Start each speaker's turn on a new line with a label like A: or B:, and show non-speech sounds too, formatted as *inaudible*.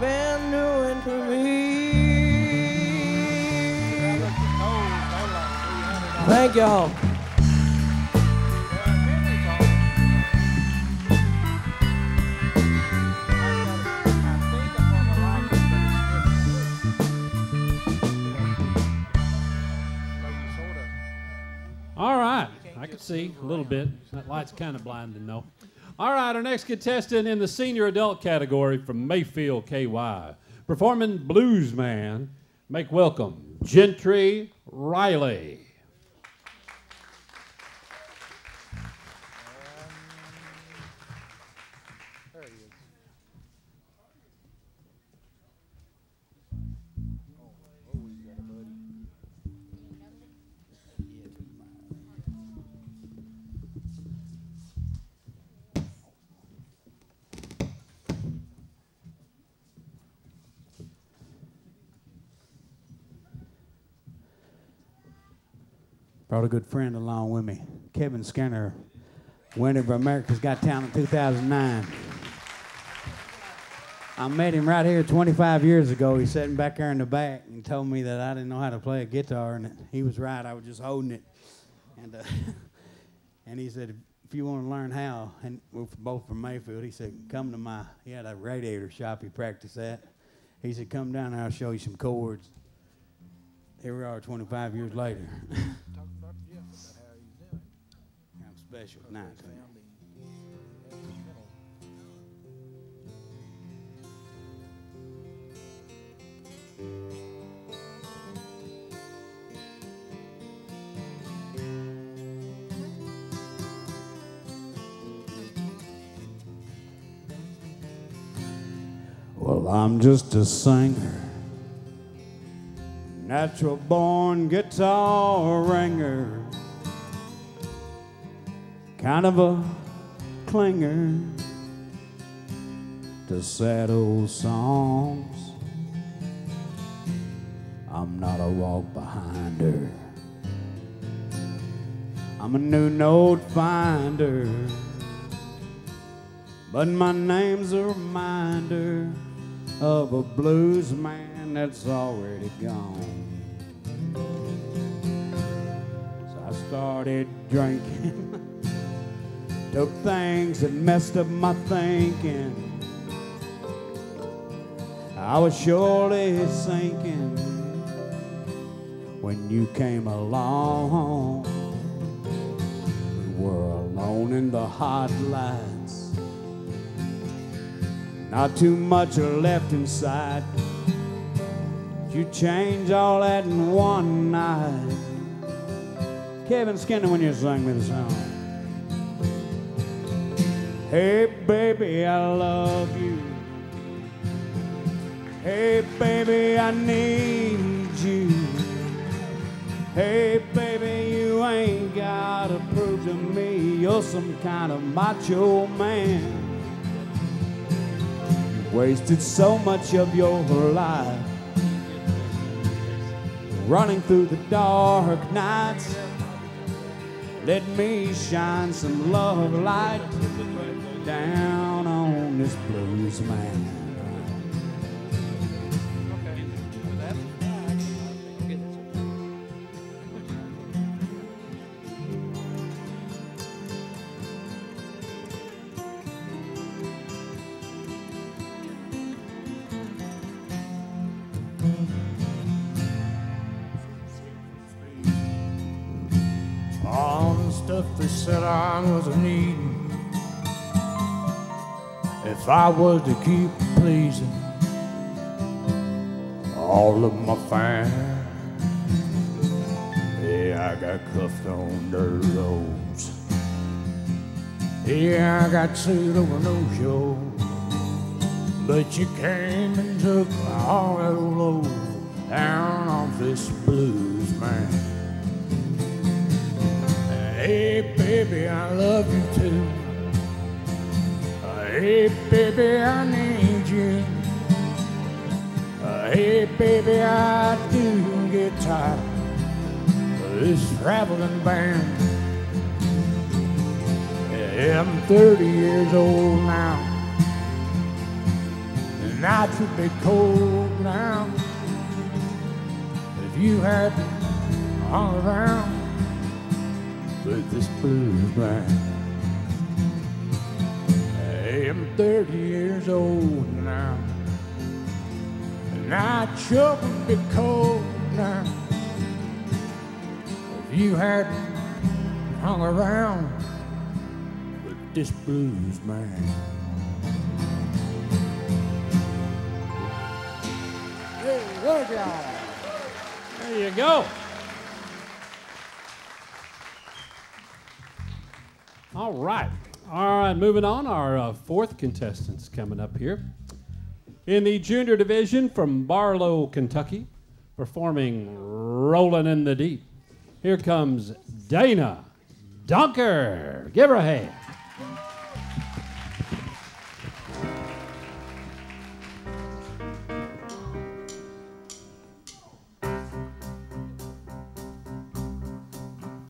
A: been doing to me. Thank y'all.
B: All right. I can see a little bit. That light's kind of blinding, though. All right, our next contestant in the senior adult category from Mayfield, KY, performing Blues Man. Make welcome Gentry Riley.
C: Brought a good friend along with me, Kevin Skinner, winner of America's Got Talent 2009. I met him right here 25 years ago. He's sitting back there in the back and told me that I didn't know how to play a guitar, and he was right. I was just holding it, and uh, *laughs* and he said, if you want to learn how, and we're both from Mayfield, he said, come to my. He had a radiator shop he practiced at. He said, come down there, I'll show you some chords. Here we are, 25 years later. *laughs* Special. Tonight. Well, I'm just a singer, natural born guitar ringer, kind of a clinger to sad old songs. I'm not a walk behind her. I'm a new note finder. But my name's a reminder of a blues man that's already gone. So I started drinking, *laughs* took things that messed up my thinking. I was surely sinking when you came along. We were alone in the hot lights. Not too much left inside. You changed all that in one night. Kevin Skinner, when you sang me the song. Hey, baby, I love you. Hey, baby, I need you. Hey, baby, you ain't gotta prove to me you're some kind of macho man. You wasted so much of your life running through the dark nights. Let me shine some love light down on this blues man.
D: Stuff they said I was needing. If I was to keep pleasing all of my fans, yeah, I got cuffed on dirt roads. Yeah, I got sued over no show. But you came and took all that load down off this blues man. Hey, baby, I love you too. Hey, baby, I need you. Hey, baby, I do get tired of this traveling band. Yeah, I'm 30 years old now. the nights would be cold now. If you hadn't hung around with this blues band. Hey, I'm 30 years old now. and I would be cold now. If you hadn't hung around with this blues man.
C: Hey.
B: There you go. All right. All right, moving on. Our uh, fourth contestant's coming up here. In the junior division from Barlow, Kentucky, performing Rolling in the Deep. Here comes Dana Dunker. Give her a hand.